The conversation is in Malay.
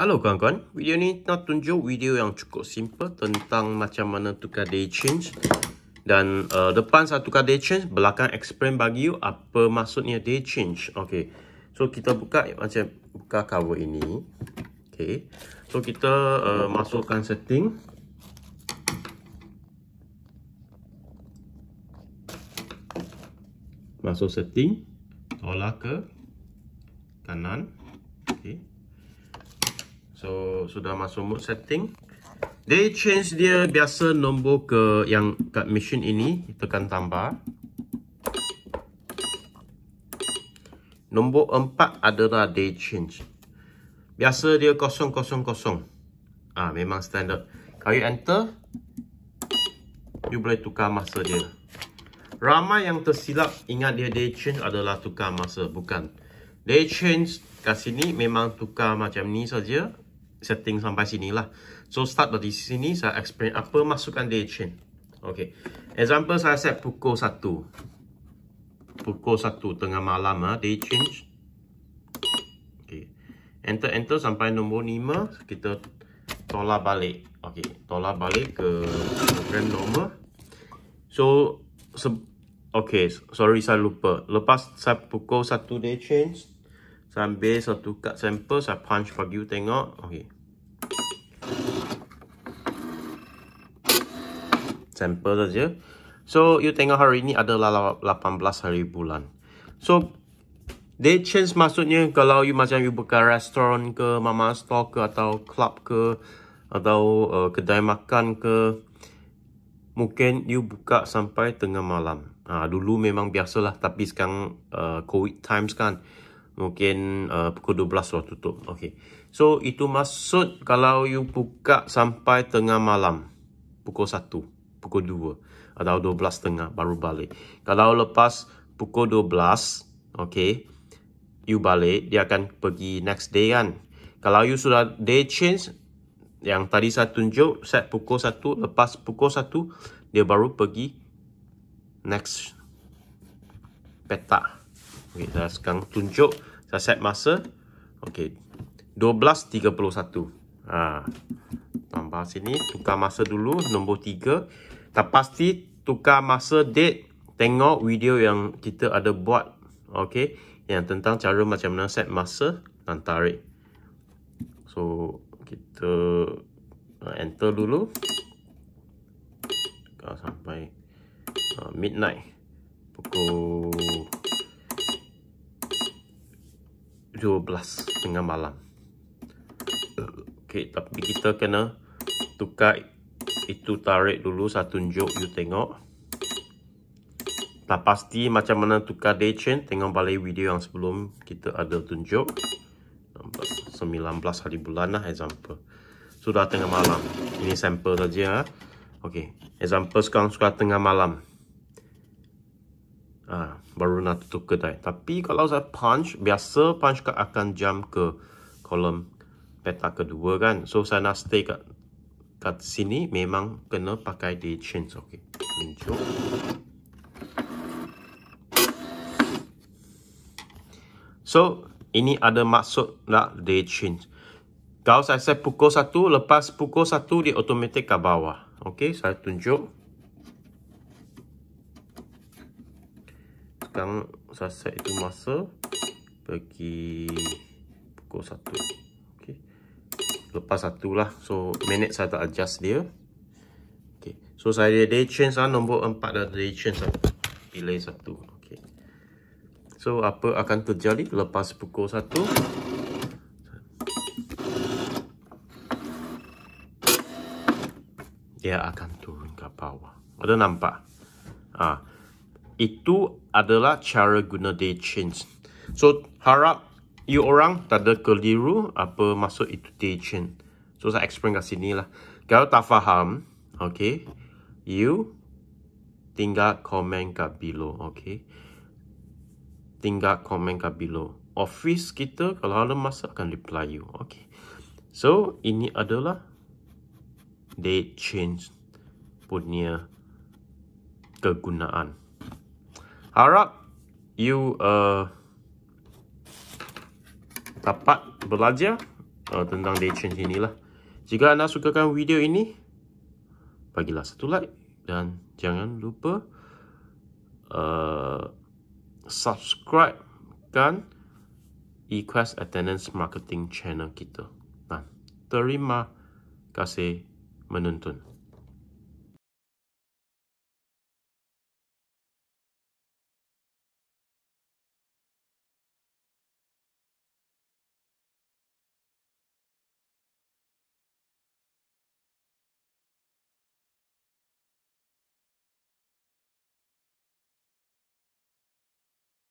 Halo kawan-kawan, video ni nak tunjuk video yang cukup simple tentang macam mana tukar day change dan uh, depan saya tukar day change, belakang explain bagi you apa maksudnya day change. Okay, so kita buka macam buka cover ini. Okay, so kita uh, masukkan setting. Masuk setting, tolak ke kanan. So, sudah masuk mode setting. Day change dia biasa nombor ke yang kat mesin ini, tekan tambah. Nombor 4 adalah day change. Biasa dia 000. Ah, memang standard. Kalau you enter, you boleh tukar masa dia. Ramai yang tersilap ingat dia day change adalah tukar masa. Bukan. Day change kat sini memang tukar macam ni saja. Setting sampai sini lah. So start dari sini saya explain apa masukkan day change. Okay. Example saya set pukul 1. Pukul 1 tengah malam ah day change. Okay. Enter enter sampai nombor 5 kita tolak balik. Okay, tolak balik ke program normal. So Okay, sorry saya lupa. Lepas saya pukul satu day change, saya ambil satu cut sampel, saya punch bagi you tengok. Okay. Sampel saja. So, you tengok hari ini adalah 18 hari bulan. So, day change maksudnya kalau you macam you buka restoran ke, mama store ke, atau club ke, atau uh, kedai makan ke, mungkin you buka sampai tengah malam. Ha, dulu memang biasalah tapi sekarang uh, COVID times kan mungkin uh, pukul 12 lah tutup. Okay. So itu maksud kalau you buka sampai tengah malam pukul 1, pukul 2 atau 12 tengah baru balik. Kalau lepas pukul 12, okay, you balik dia akan pergi next day kan. Kalau you sudah day change yang tadi saya tunjuk set pukul 1 lepas pukul 1 dia baru pergi next peta. Okay, saya sekarang tunjuk. Saya set masa. Okay, 12.31. Ha. Tambah sini. Tukar masa dulu. Nombor 3. Tak pasti tukar masa date. Tengok video yang kita ada buat. Okay. Yang tentang cara macam mana set masa dan tarik. So, kita uh, enter dulu. Sampai uh, midnight pukul 12 tengah malam. Okay, tapi kita kena tukar itu tarik dulu saya tunjuk you tengok. Tak pasti macam mana tukar day chain tengok balik video yang sebelum kita ada tunjuk. 19 hari bulan lah example. Sudah tengah malam. Ini sampel saja Okay, example sekarang sudah tengah malam. Ah, baru nak tutup kedai. Tapi kalau saya punch, biasa punch akan jam ke kolom peta kedua kan. So saya nak stay kat, kat sini memang kena pakai day change. Okay, tunjuk. So, ini ada maksud nak day change. Kalau saya set pukul 1, lepas pukul 1 dia automatik ke bawah. Okey, saya tunjuk. Sekarang saya set itu masa pergi pukul 1. Okey. Lepas satu lah. So, minit saya tak adjust dia. Okey. So, saya day change lah. Nombor 4 dah day change lah. Pilih satu. Okey. So, apa akan terjadi lepas pukul 1? dia akan turun ke bawah. Ada nampak? Ha. Itu adalah cara guna day change. So, harap you orang tak ada keliru apa maksud itu day change. So, saya explain kat sini lah. Kalau tak faham, okay, you tinggal komen kat below, okay. Tinggal komen kat below. Office kita kalau ada masa akan reply you, okay. So, ini adalah date change punya kegunaan. Harap you uh, dapat belajar uh, tentang day change inilah. Jika anda sukakan video ini, bagilah satu like dan jangan lupa uh, subscribe kan Equest Attendance Marketing channel kita. Nah, terima kasih menonton.